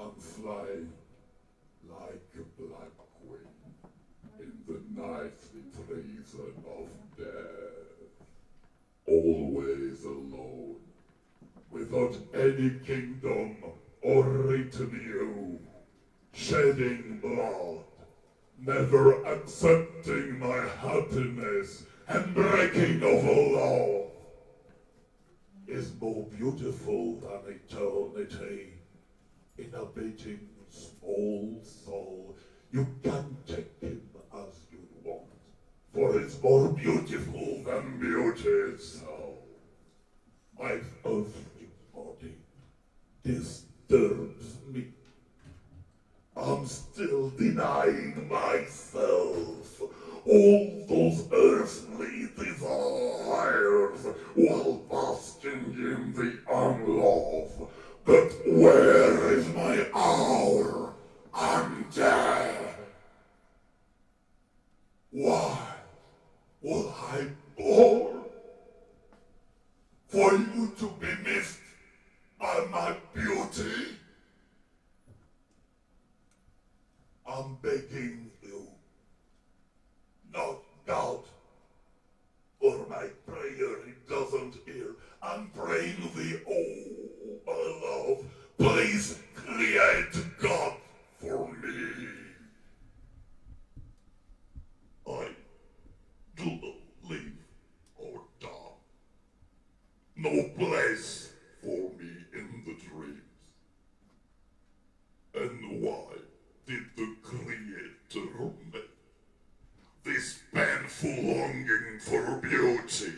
I'm flying like a black queen in the nightly prison of death. Always alone, without any kingdom or retinue, shedding blood, never accepting my happiness and breaking of a law is more beautiful than eternity in a beating small soul. You can take him as you want, for it's more beautiful than beauty itself. My earthly body disturbs me. I'm still denying myself all those earthly desires while basking in the unlove. But where is my hour? I'm dead. Why was I born? For you to be missed by my beauty? I'm begging you, not doubt, for my prayer he doesn't hear. I'm praying thee, oh, my love, please create God for me. I do not live or die. No place for me in the dreams. And why did the Creator make this painful longing for beauty?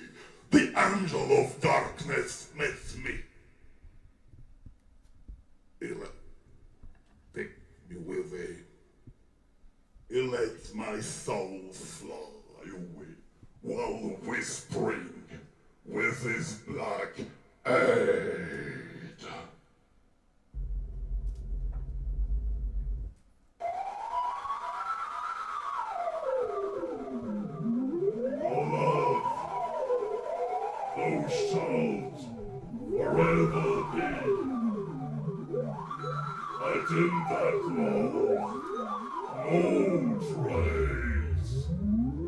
The angel of darkness makes me. Ele, take him. He lets my soul fly away while whispering with his black aid. love, thou shalt forever in that love, no trace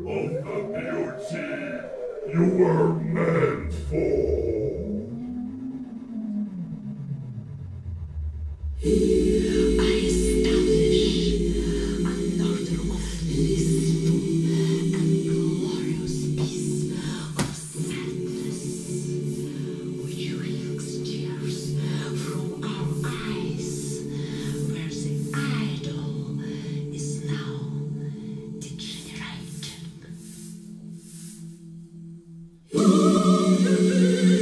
of the beauty you were meant Colors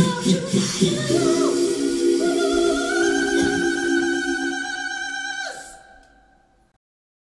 of Thank you.